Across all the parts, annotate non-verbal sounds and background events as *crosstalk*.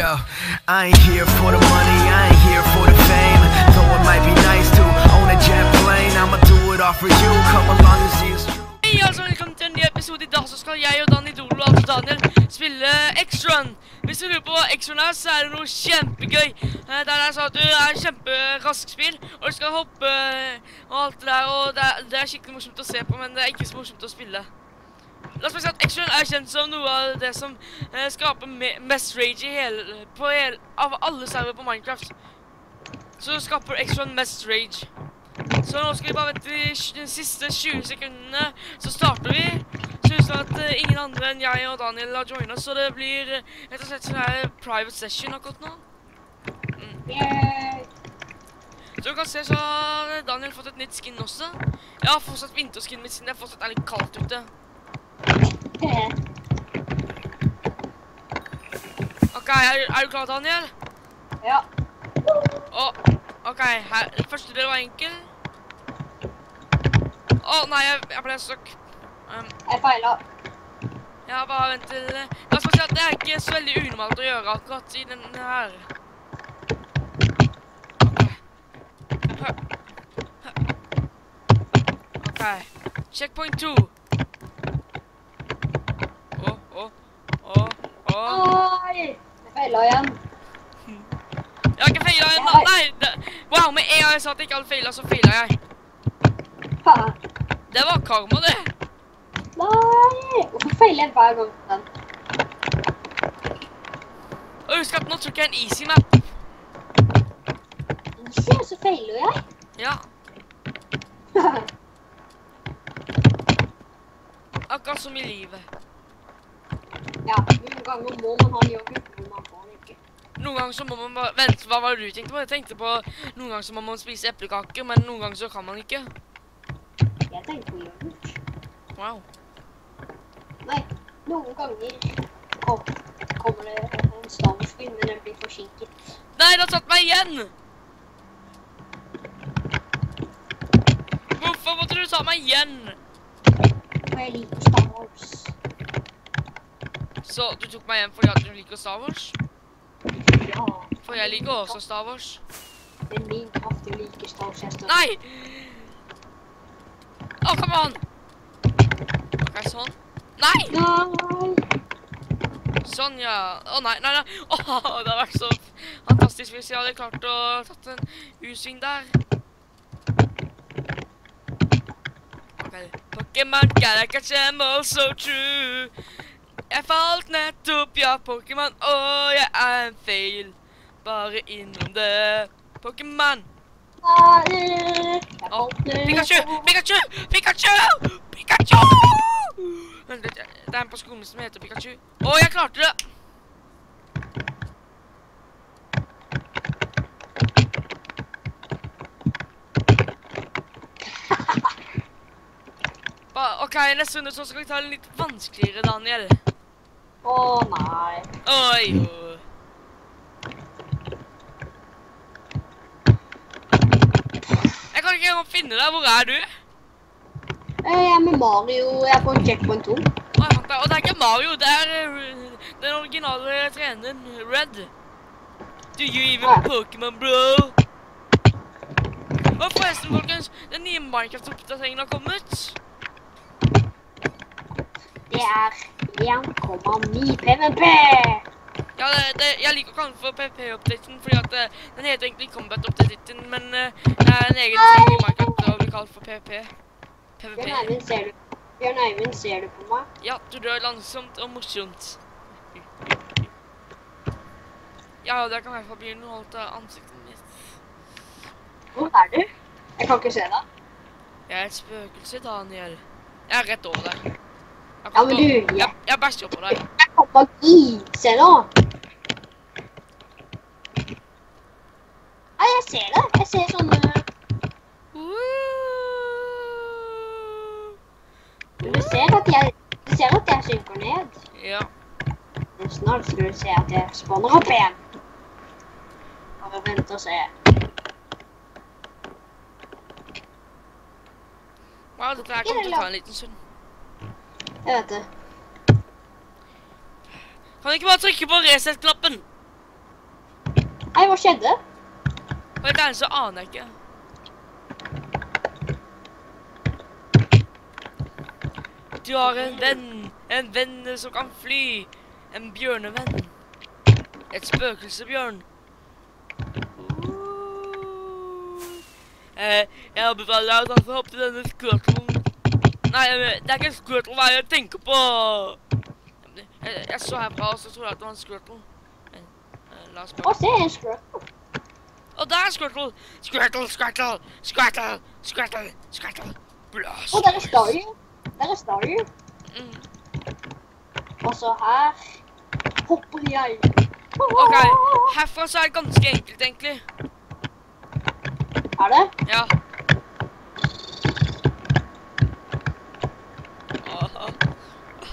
Yo, I ain't here for the money, I ain't here for the fame. Though it might be nice to own a jet plane, I'ma do it all for you. Come along and see it's. Hei, altså, velkommen til en ny episode. I dag så skal jeg og Danny Dolo, altså Daniel, spille X-Run. Hvis du lurer på hva X-Run er, så er det noe kjempegøy. Eh, Der er sånn at du er kjemperask spill, og du skal hoppe eh, og alt det der, og det er, det er skikkelig morsomt å se på, men det er ikke så morsomt å spille. La oss bare si at X-Run er kjent som noe av det som eh, skaper me mest rage i hele, på hele, av alle server på Minecraft. Så skaper X-Run mest rage. Så nå skal vi bare vente de siste 20 sekundene, så starter vi. Så husk at eh, ingen andre enn jeg og Daniel har joinet, så det blir eh, rett og slett sånn her private session akkurat nå. Mm. Så du kan se så har Daniel fått et nytt skin også. Jeg har fortsatt vinterskin mitt siden det fortsatt er litt kaldt ute. Ok, er, er du klar, Daniel? Ja. Oh, ok, her, første del var enkel. Å, nei, jeg, jeg ble stuck. Um, Jeg feila. Ja, bare vent til La oss si at det er ikke så veldig unormalt å gjøre akkurat i den her. OK. Checkpoint 2. Å, å, å, å. Oi! Jeg feila igjen. Jeg har ikke feila ennå. Nei! Det, wow, med en gang jeg sa at ikke hadde feila, så feila jeg. Faen. Det var karma, det. Nei! Hvorfor feiler jeg hver gang den? Og husk at nå tok jeg en easy map. Easy, ser, så feiler jeg. Ja, *laughs* akkurat som i livet. ja, noen ganger må man ha en yoghurt, men man får den ikke. Noen ganger så må man bare Vent, hva var det du tenkte på? Jeg tenkte på noen ganger så må man spise eplekaker, men noen ganger så kan man ikke. Jeg tenkte på yoghurt. Wow. Nei, noen ganger kom, kommer det en stavskudd, men den blir forsinket. Nei, det har tatt meg igjen! Hvorfor måtte du ta meg igjen? For jeg liker Star Wars. Så du tok meg hjem fordi at du liker Star Wars? Ja. For jeg liker også Star Wars. Det er min kraft du liker Star Wars. Nei! Å, come on! Ok, sånn. Nei! Nei! Sånn, ja. Å, nei, nei, nei. Åh, det har vært så fantastisk hvis jeg hadde klart å tatt en U-sving der. Ok. Pokémon Galaxy am also true. Jeg falt nettopp, ja, Pokémon. Å, jeg er en feil. Bare innom det. Pokémon. Pikachu! Pikachu! Pikachu! Pikachu! Vent litt, Det er en på skolen som heter Pikachu. Å, jeg klarte det! Ba, OK, neste runde så skal vi ta det litt vanskeligere, Daniel. Å nei. Oi, jo. Jeg kan ikke engang finne deg. Hvor er du? Eh, Jeg er med Mario. Jeg er på checkpoint 2. Å, jeg fant deg. Og det er ikke Mario, det er den originale treneren, Red. Do you even Ja. Pokémon, bro? Og forresten, folkens, den nye Minecraft-oppdateringen har kommet. Det er 1,9 PVP. Ja, det, det, jeg liker å kalle den for PVP-updaten, fordi at eh, den heter egentlig Combat-updaten, men uh, det er en egen ting i Minecraft å bli kalt for pvp. Bjørn PVP. Eivind, ser du Bjørn Eivind, ser du på meg? Ja, du dør langsomt og morsomt. Ja, det kan i hvert fall bli noe av ansiktet mitt. Hvor er du? Jeg kan ikke se deg. Jeg er et spøkelse, Daniel. Jeg er rett over deg. Ja, men du, Jeg, jeg, jeg på deg. jeg kan magi. Se nå. Ja, jeg ser det. Jeg ser sånne Du ser at jeg, du ser at jeg synker ned. Ja. Men snart skal du se at jeg spawner opp igjen. Bare vent og se. Wow, dette her kommer til å ta en liten stund. Jeg vet det. Kan du ikke bare trykke på reset-knappen? Nei, hva skjedde? Helt ærlig så aner jeg ikke. Du har en venn, en venn som kan fly. En bjørnevenn. Et spøkelsebjørn. Jeg jeg anbefaler deg å hoppe opp til denne squirtlen. Nei, det er ikke en squirtle hva er det jeg tenker på. Jeg, jeg så herfra, og så tror jeg at det var en squirtle. Eh, La oss Å, se, en squirtle. Å, der er Squirtle! Squirtle, Squirtle, Squirtle, Squirtle, Squirtle. Blast. Å, der er Staryu. Der er Staryu. Mm. Og så her hopper jeg. Ok, herfra så er det ganske enkelt, egentlig. Er det? Ja.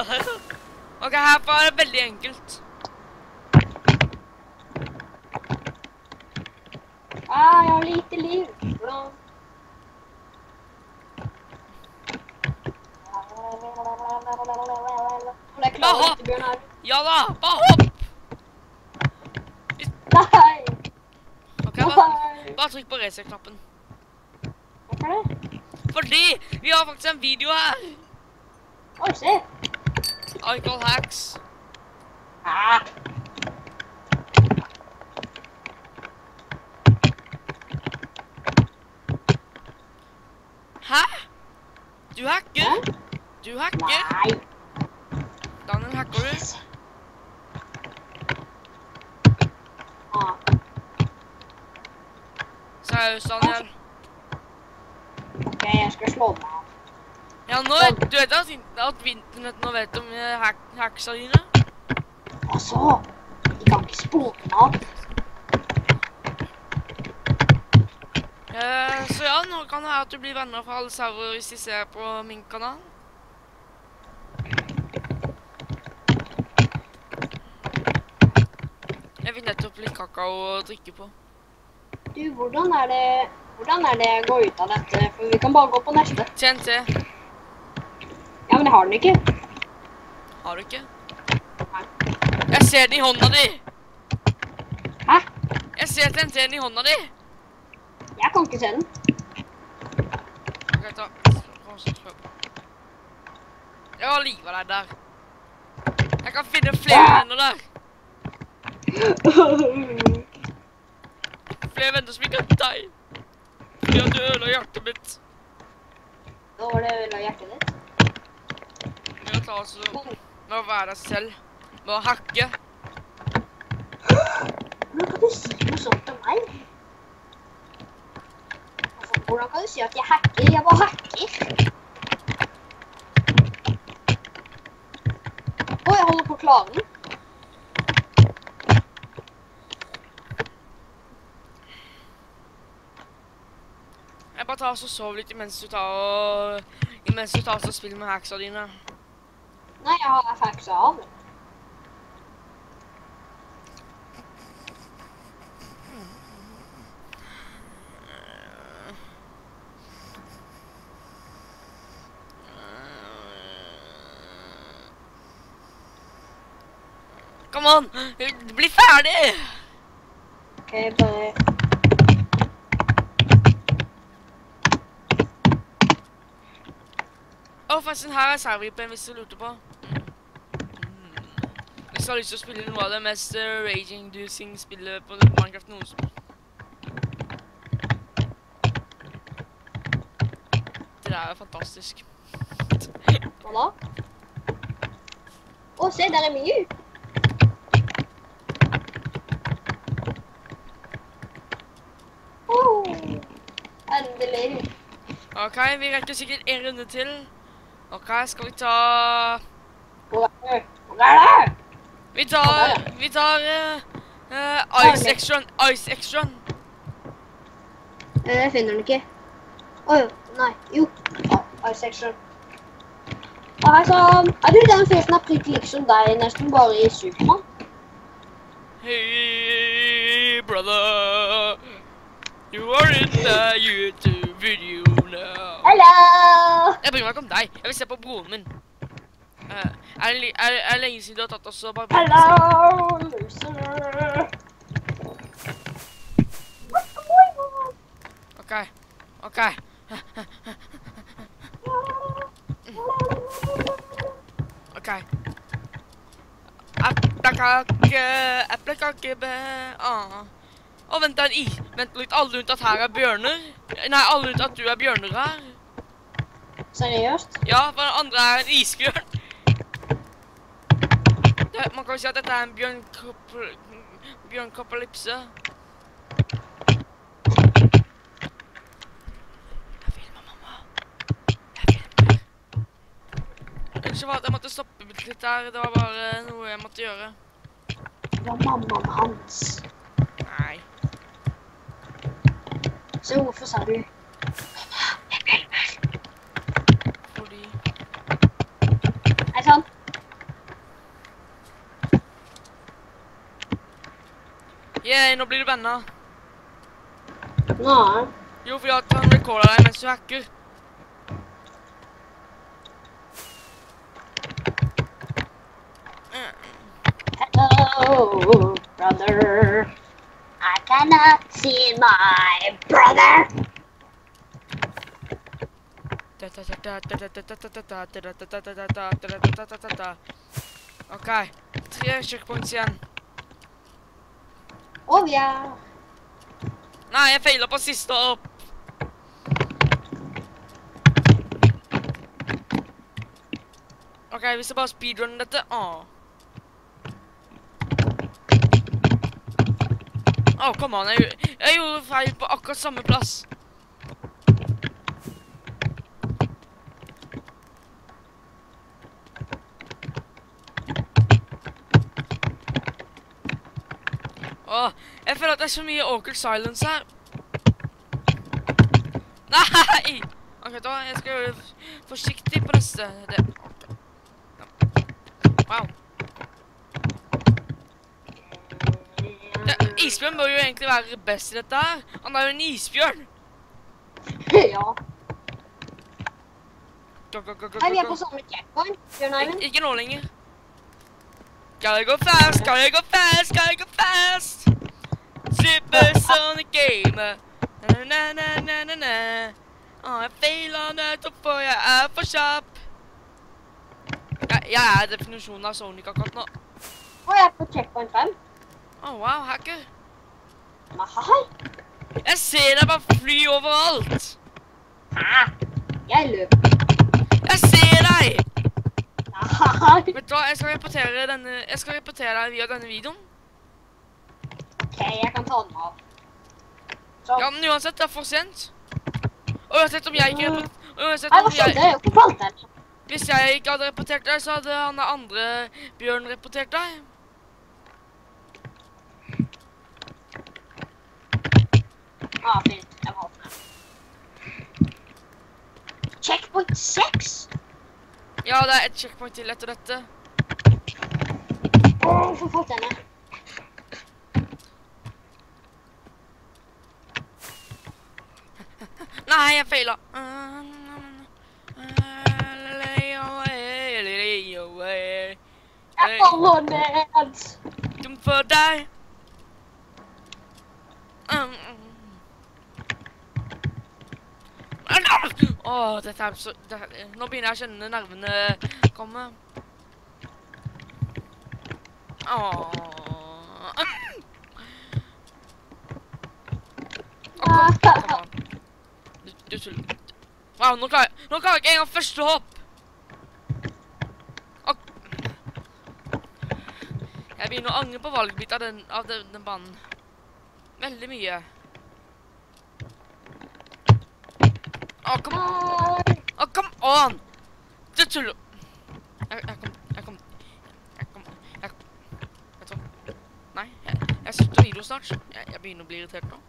Ok, her er det veldig enkelt. Ah, jeg har lite liv. Ja. Om jeg klarer dette, Bjørn her. Ja da, bare hopp! Nei! Ok, bare, bare trykk på reset-knappen. Hvorfor det? Fordi vi har faktisk en video her. Oi, se. Icon Hacks. Ah. Hæ? Du hacker? Du hacker? Nei. Daniel, hacker du? Ah. Seriøst, Daniel? Ok, jeg skal slå meg. Ja, nå vet, du vet at, at internett nå vet om heksa hack, hacksa dine? Altså, de kan ikke spore meg opp. Eh, så ja, nå kan det være at du blir venner fra alle server hvis de ser på min kanal. Jeg fikk nettopp litt kakao å drikke på. Du, hvordan er det hvordan er det å gå ut av dette? For vi kan bare gå på neste. TNT men jeg har den ikke. har du ikke? Nei. Jeg ser den i hånda di! Hæ? Jeg ser TNT-en i hånda di! Jeg kan ikke se den. Ok, ta. Jeg har livet deg der. Jeg kan finne flere venner der. *laughs* Flere venner som ikke er deg. Fordi at du ødela hjertet mitt. Nå var det ødela hjertet ditt. Å altså Med å være deg selv. Med å hacke. Hvordan kan du si noe sånt til meg? Altså, hvordan kan du si at jeg hacker? Jeg bare hacker. Å, jeg holder på å klare den. Jeg bare tar og sover litt imens du tar og Imens du tar og spiller med hacksa dine. Nei, jeg har faxa av. Kom an! Bli ferdig! Ok, bare... Å, forresten, her er serverripen hvis du lurte på. Hvis du har lyst til å spille noe av det mest uh, raging-inducing spillet på Minecraft noensinne. Det der er fantastisk. Hva da? Å, se, der er mye. Oh, endelig. Ok, vi rekker sikkert en runde til. Ok, skal vi ta... Hvor er det? Er? Vi tar... Vi tar... Uh, Ice Extron. Ice Extron. Eh, Jeg finner den ikke. Å jo, nei, jo. Ah, Ice Action. Ah, hei sann. Er du den som har prikk lik som deg, nesten bare i Supermann? Hey, brother. You are in the YouTube video now. Hello! Jeg bryr meg ikke om deg. Jeg vil se på broren min. Eh, er, det, er, er det lenge siden du har tatt oss og bare Hello, loser. OK. OK. OK. Eplekake, eplekake be... Ah. Å, vent, det er en is... Vent litt, alle unntatt her er bjørner? Nei, alle unntatt du er bjørner her? Seriøst? Ja, for den andre er en isbjørn. Det, man kan jo si at dette er en bjørnkapalypse. Jeg filmer, mamma. Jeg filmer. Unnskyld for at jeg måtte stoppe litt der. Det var bare noe jeg måtte gjøre. Det var mammaen hans. Nei. Så hvorfor sa du Fordi Hei sann. Yeah, nå blir du banna. Nei. Jo, fordi at han recorder deg mens du hacker. Eh, Hello, brother. I cannot see my brother. OK. Tre checkpoints igjen. Oh ja. Nei, jeg feila på siste opp. OK, hvis jeg bare speedrunner dette Åh. Åh, kom an. Jeg, jeg gjorde feil på akkurat samme plass. Åh, jeg føler at det er så mye awkward silence her. Nei! Ok, da jeg skal gjøre det forsiktig på neste. Det. Wow. Det, isbjørn bør jo egentlig være best i dette her. Han er jo en isbjørn. ja. Go, go, go, go, go. Nei, vi er på samme checkpoint. Bjørn Eivind. ikke nå lenger. Skal jeg gå fast? Skal jeg gå fast? Skal jeg gå fast? Supersonic Gamer. Na, na, na, na, na, na. Å, jeg feiler nettopp for jeg er for kjapp. Jeg, jeg er definisjonen av Sonic akkurat nå. Og jeg er på checkpoint 5. Å, wow, hacker. Nei. Jeg ser deg bare fly overalt. Hæ? Jeg løper. Jeg ser deg! Nei. Vet du hva, jeg skal reportere denne Jeg skal reportere deg via denne videoen. OK, jeg kan ta den av. Så. Ja, men uansett, det er for sent. Og uansett om jeg ikke uansett Nei, hva skjedde? jeg, har ikke falt der. Hvis jeg ikke hadde reportert deg, så hadde han andre Bjørn reportert deg. Ah, fint. Jeg valgte. Checkpoint 6? Ja, det er et checkpoint til etter dette. Åh, hvorfor falt jeg ned? Nei, jeg feila. Jeg faller ned. Dum for deg. Å, Åh, dette er så det, Nå begynner jeg å kjenne nervene komme. Åh. Åh, kom, kom an. Du, tuller. Wow, nå klarer jeg, nå klarer jeg ikke engang første hopp. Jeg begynner å angre på valget av den, av den, banen. Veldig mye. Åh, come on! Åh, come on! Du tuller. Jeg, jeg kom, jeg kom, jeg kom, jeg, vet du hva? Nei, jeg, jeg slutter video snart. Jeg, jeg begynner å bli irritert nå.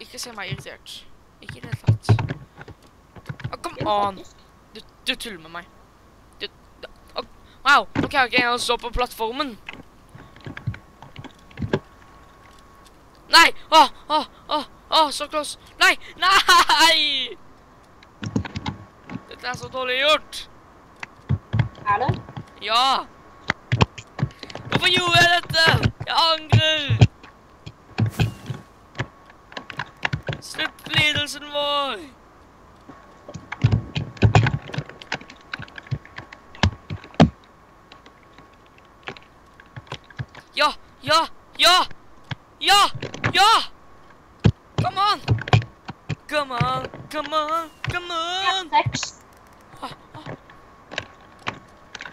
Ikke se meg irritert. Ikke i det hele tatt. Oh, come on! Du, du tuller med meg. Du, oh, wow, nå kan jeg ikke engang stå på plattformen. Nei! Åh, åh, åh, åh, så close. Nei, nei! Dette er så dårlig gjort. Er det? Ja. Hvorfor gjorde jeg dette? Jeg angrer. Lidelsen vår. Ja, ja, ja, ja, ja! Come on! Come on, come on, come on! Seks.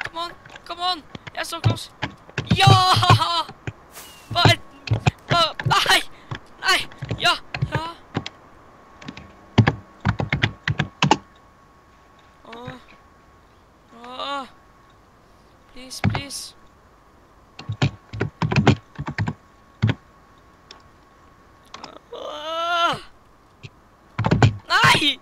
Come on, come on! Jeg er så close. Ja! Bare bare Nei! Nei! Ja! Ja! Åh. Åh. Please, please. Åh. Nei!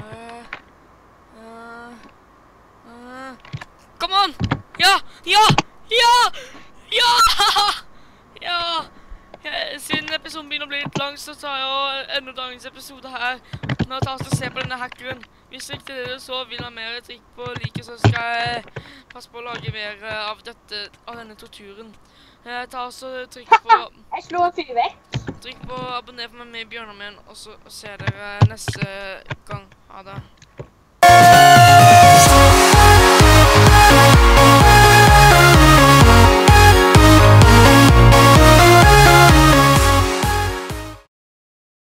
Uh, uh, uh. Come on! Ja! Ja! Ja! Ja! Ja! Eh, Episoden begynner å bli litt lang, så tar jeg ender dagens episode her. Nå tar jeg og ser på denne hackeren. Hvis ikke det dere så vil ha mer trykk på like, så skal jeg passe på å lage mer eh, av dette, av denne torturen. Jeg Ta også trykk på *laughs* Jeg en fyr vekk. Trykk på abonner for meg med Bjørnar min, og så ser dere neste gang. Ha det.